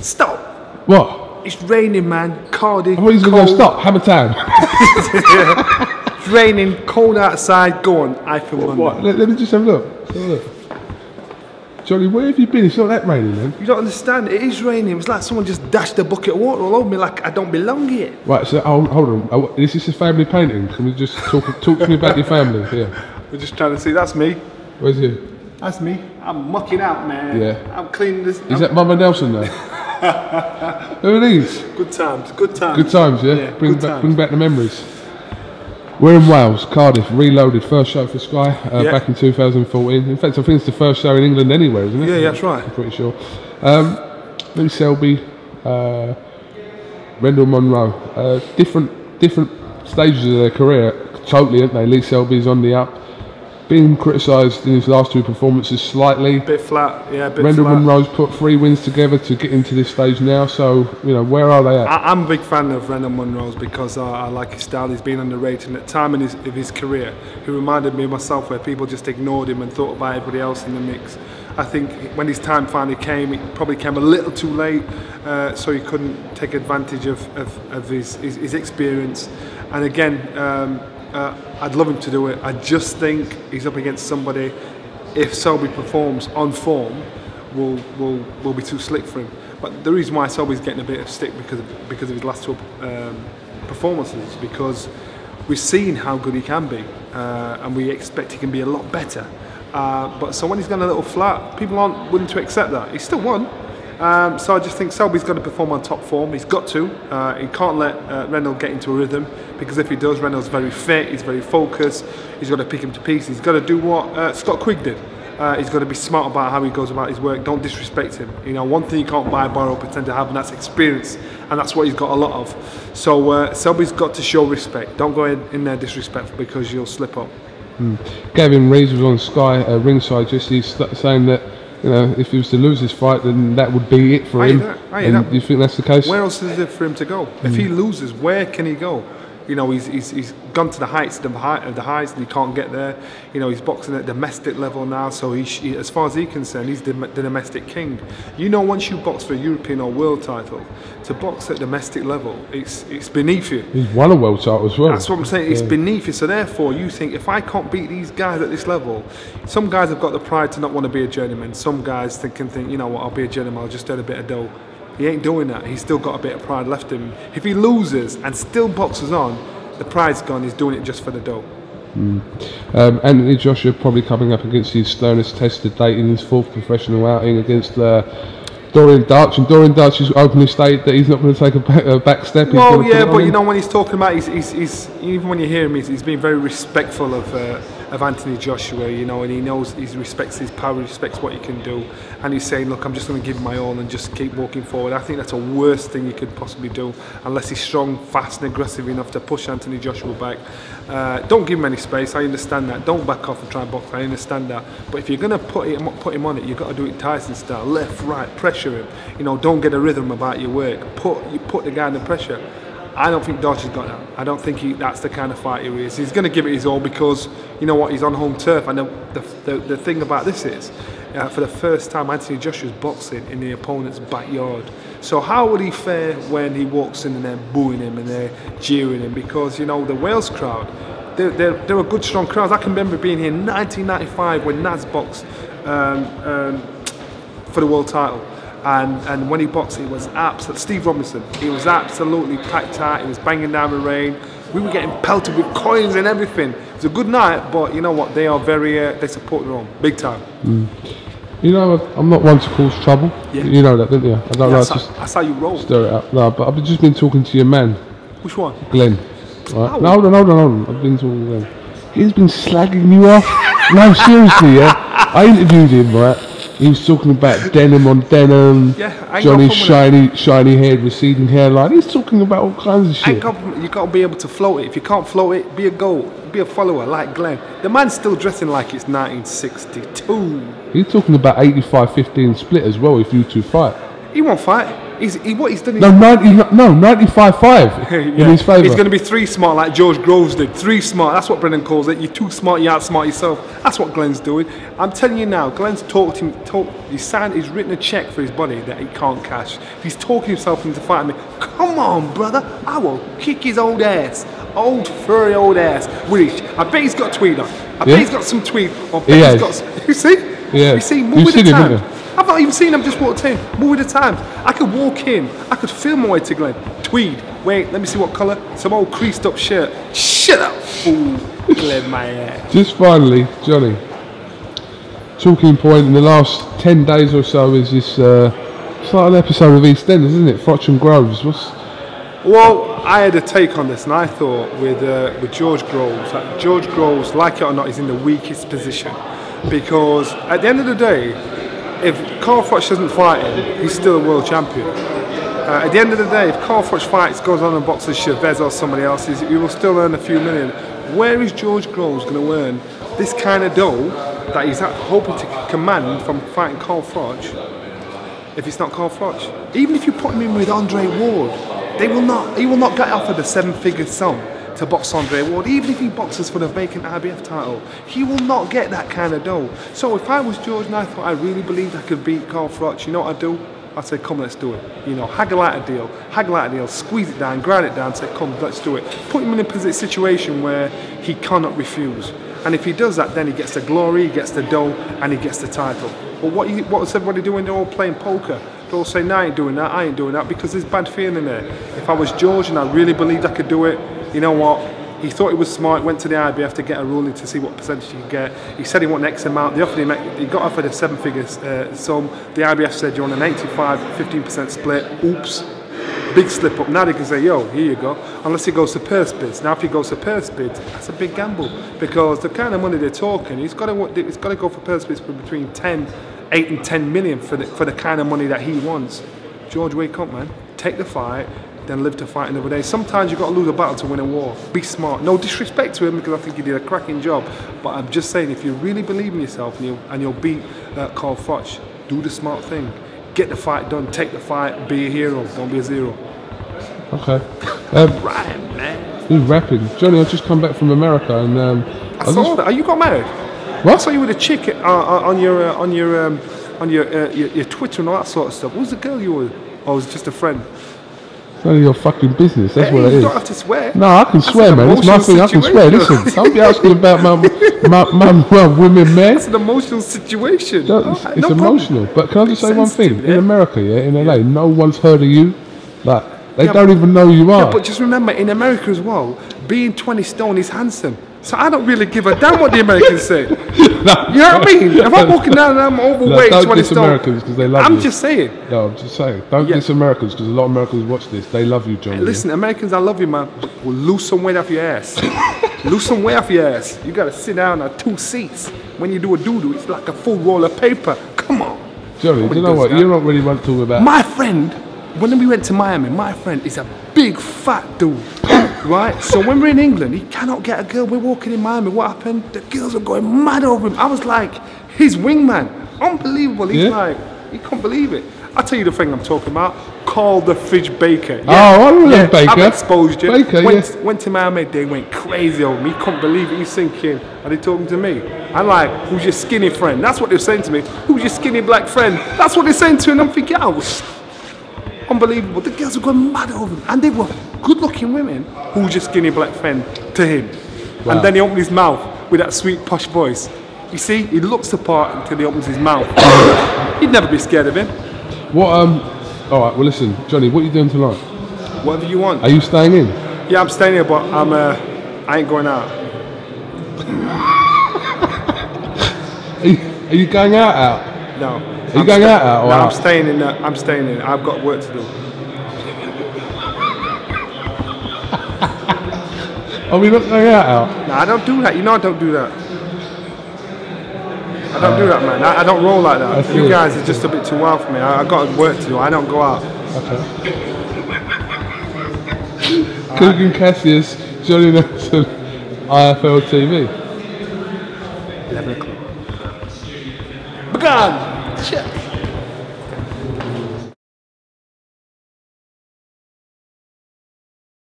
Stop. What? It's raining, man. Cardiff. I thought he going to go cold. stop. Hammer time. It's raining, cold outside. Go on, I feel London. what? Let, let me just have a look. Have a look. Johnny, where have you been? It's not that raining, man. You don't understand. It is raining. It's like someone just dashed a bucket of water all over me, like I don't belong here. Right, so hold, hold on. Oh, Is this a family painting? Can we just talk, talk to me about your family? Yeah. We're just trying to see. That's me. Where's you? That's me. I'm mucking out, man. Yeah. I'm cleaning this. Is that Mama Nelson there? Who are these? good times? Good times. Good times, yeah? Yeah, bring, back, times. bring back the memories. We're in Wales, Cardiff, reloaded, first show for Sky uh, Yeah. back in 2014. In fact, I think it's the first show in England anywhere, isn't it? Yeah, yeah, that's right. I'm pretty sure. Um, Lee Selby, uh, Rendall Munroe, uh, different different stages of their career, totally, aren't they? Lee Selby's on the up, being criticised in his last two performances slightly. Bit flat. Yeah, bit Rendall flat. Munroe's put three wins together to get into this stage now, so, you know, where are they at? I, I'm a big fan of Rendall Munroe's because uh, I like his style. He's been underrated. At time in his, of his career, he reminded me of myself where people just ignored him and thought about everybody else in the mix. I think when his time finally came, it probably came a little too late, uh, so he couldn't take advantage of, of, of his, his, his experience. And again, um, uh, I'd love him to do it. I just think he's up against somebody. If Selby performs on form, will will will be too slick for him. But the reason why Selby's getting a bit of stick because of, because of his last two um, performances because we've seen how good he can be, uh, and we expect he can be a lot better. Uh, but so when he's gone a little flat, people aren't willing to accept that. He's still won. Um, so I just think Selby's got to perform on top form. He's got to. Uh, he can't let uh, Reynolds get into a rhythm because if he does, Reynolds very fit. He's very focused. He's got to pick him to pieces. He's got to do what uh, Scott Quigg did. Uh, he's got to be smart about how he goes about his work. Don't disrespect him. You know, one thing you can't buy, borrow, pretend to have, and that's experience, and that's what he's got a lot of. So uh, Selby's got to show respect. Don't go in, in there disrespectful because you'll slip up. Gavin Rees was on Sky uh, ringside just he's saying that you know if he was to lose this fight then that would be it for I him. that, I and that. do you think that's the case? Where else is it for him to go? If he hmm. loses, where can he go? You know, he's, he's, he's gone to the heights, the height of the highs, and he can't get there. You know, he's boxing at domestic level now, so he, he, as far as he's concerned, he's the, the domestic king. You know, once you box for a European or world title, to box at domestic level, it's it's beneath you. He's won a world title as well. That's what I'm saying. It's beneath you. So therefore, you think if I can't beat these guys at this level, some guys have got the pride to not want to be a journeyman. Some guys think, can think, you know what, I'll be a journeyman. I'll just earn a bit of dough. He ain't doing that. He's still got a bit of pride left in him. If he loses and still boxes on, the pride's gone. He's doing it just for the dough. Um, Anthony Joshua probably coming up against his sternest test to date in his fourth professional outing against uh, Dorian Darch, and Dorian Darch has openly stated that he's not going to take a back, a back step. Well, yeah, but you know when he's talking about, he's, he's, he's even when you hear him, he's, he's being very respectful of uh, of Anthony Joshua, you know, and he knows he respects his power, respects what he can do, and he's saying, look, I'm just going to give my all and just keep walking forward. I think that's a worst thing you could possibly do, unless he's strong, fast, and aggressive enough to push Anthony Joshua back. Uh, don't give him any space. I understand that. Don't back off and try and box. I understand that. But if you're going to put him put him on it, you've got to do it Tyson style, left, right, pressure him. You know, don't get a rhythm about your work. Put you put the guy under pressure. I don't think Darch has got that. I don't think he, that's the kind of fighter he is. He's going to give it his all because you know what, he's on home turf. And the the, the, the thing about this is, uh, for the first time, Anthony Joshua's boxing in the opponent's backyard. So how would he fare when he walks in and they're booing him and they're jeering him? Because you know the Wales crowd, they're, they're, they're a good strong crowd. I can remember being here in 1995 when Naz boxed um, um, for the world title. And, and when he boxed, it was absolute. Steve Robinson, he was absolutely packed out. He was banging down the rain. We were getting pelted with coins and everything. It's a good night, but you know what? They are very. Uh, they support their own, big time. You know, I'm not one to cause trouble. Yeah. You know that, don't you? I don't That's, like how, that's how you roll. stir it up. No, but I've just been talking to your man, Which one? Glenn. Right? No, hold on, hold on, hold on. I've been talking to Glenn. He's been slagging you off. no, seriously, yeah. I interviewed him, right? He was talking about denim on denim. Yeah, Johnny's shiny, shiny head, receding hairline. He's talking about all kinds of shit. You got to be able to float it. If you can't float it, be a goat, be a follower like Glenn. The man's still dressing like it's 1962. He's talking about 85-15 split as well if you two fight. He won't fight. He's, he, what he's done No, 90, no, 95-5 in his favour. He's going to be three smart like George Groves did. Three smart. That's what Brendan calls it. You're too smart. You outsmart yourself. That's what Glenn's doing. I'm telling you now. Glenn's talked him. Talk, he's signed. He's written a check for his body that he can't cash. He's talking himself into fighting me. Come on, brother. I will kick his old ass. Old furry old ass. Wish. I bet he's got tweed on. I Yeah. bet he's got some tweed. I bet He he's has. got. Some, you see? Yeah. You see? You've Move with the him, time. you? I've not even seen him, just walked in. More with the times. I could walk in, I could feel my way to Glenn. Tweed. Wait, let me see what colour. Some old creased up shirt. Shut up, fool. Glenn, my ass. Just finally, Johnny, talking point in the last 10 days or so is this, uh, it's like an episode of EastEnders, isn't it? Froch and Groves. What's, Well, I had a take on this, and I thought with uh, with George Groves, that George Groves, like it or not, is in the weakest position because at the end of the day, if Carl Froch doesn't fight him, he's still a world champion. Uh, at the end of the day, if Carl Froch fights, goes on and boxes Chavez or somebody else, he will still earn a few million. Where is George Groves going to earn this kind of dough that he's hoping to command from fighting Carl Froch? if it's not Carl Froch. Even if you put him in with Andre Ward, they will not. He will not get offered a seven-figure sum to box Andre Ward. Even if he boxes for the vacant IBF title, he will not get that kind of dough. So if I was George and I thought I really believed I could beat Carl Froch, you know what I'd do? I'd say, come, let's do it. You know, haggle out a deal, haggle out a deal, squeeze it down, grind it down, say, come, let's do it. Put him in a situation where he cannot refuse. And if he does that, then he gets the glory, he gets the dough, and he gets the title. But what, you, what's everybody doing? They're all playing poker. They're all saying, no, I ain't doing that, I ain't doing that, because there's bad feeling there. If I was George and I really believed I could do it, you know what? He thought he was smart, went to the IBF to get a ruling to see what percentage he could get. He said he wanted X amount. They offered him, he got offered a seven figure uh, sum. The IBF said you're on an 85, 15% split. Oops. Big slip up. Now they can say, yo, here you go. Unless he goes to purse bids. Now, if he goes to purse bids, that's a big gamble because the kind of money they're talking, he's got to he's got to go for purse bids for between 10, 8 and 10 million for the, for the kind of money that he wants. George, wake up, man. Take the fight, then live to fight another day. Sometimes you've got to lose a battle to win a war. Be smart. No disrespect to him because I think he did a cracking job. But I'm just saying, if you really believe in yourself and you'll, and you'll beat uh, Carl Froch, do the smart thing. Get the fight done. Take the fight. Be a hero. Don't be a zero. okay. Um, Right, man. who's rapping? Johnny, I've just come back from America and um, I I saw just, that. Are you got married? What? I saw you with a chick uh, uh, on your uh, on your um, on your, uh, your your Twitter and all that sort of stuff. Who's the girl you were? Or was it just a friend? It's none of your fucking business, that's Hey, what it you is. don't have to swear. No, I can That's swear, man. It's my thing. I can swear. Listen, don't be asking about my my, my, my women, man. It's an emotional situation. No, it's, it's no problem. emotional. But can I just say one thing? sensitive, In. America, yeah, in LA, no one's heard of you. Like they Yeah, don't even know who you are. Yeah, but just remember, in America as well, being 20 stone is handsome. So I don't really give a damn what the Americans say. You know what I mean? If I'm walking down and I'm No, overweight, don't 20 diss. Americans because they love I'm you. just saying. No, I'm just saying. Don't Yeah. diss Americans because a lot of Americans watch this. They love you, Johnny. Listen, Americans, I love you, man. We'll lose some weight off your ass. lose some weight off your ass. You gotta sit down on two seats. When you do a doo doo, it's like a full roll of paper. Come on. Johnny, do you know what? that. You're not really one to talk about. My friend, when we went to Miami, my friend is a big fat dude, right? So when we're in England, he cannot get a girl. We're walking in Miami. What happened? The girls are going mad over him. I was like, his wingman, unbelievable. He's Yeah? like, he can't believe it. I'll tell you the thing I'm talking about. Carl the fridge baker. Oh, I remember yeah, Baker. I've exposed you. Baker, went, yeah. went to Miami, they went crazy over me. He couldn't believe it. He's thinking, are they talking to me? I'm like, who's your skinny friend? That's what they're saying to me. Who's your skinny black friend? That's what they're saying to him. And I'm thinking, I was unbelievable. The girls were going mad over him. And they were good looking women. Who's your skinny black friend to him? Wow. And then he opened his mouth with that sweet posh voice. You see, he looks the part until he opens his mouth. You'd never be scared of him. What? Um. All right. Well, listen, Johnny. What are you doing tonight? Whatever you want. Are you staying in? Yeah, I'm staying here, but I'm. Uh, I ain't going out. Are you, are you going out? Out? No. Are you going out, out or no, I'm staying in. Uh, I'm staying in. I've got work to do. Are we not going out? Out? No, I don't do that. You know, I don't do that. I don't do that, man. I, I don't roll like that. You guys are just a bit too wild for me. I, I got work to do. I don't go out. Okay. Kugan Cassius, Johnny Nelson, IFL TV. 11 o'clock. Begun! Shit.